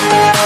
Yeah.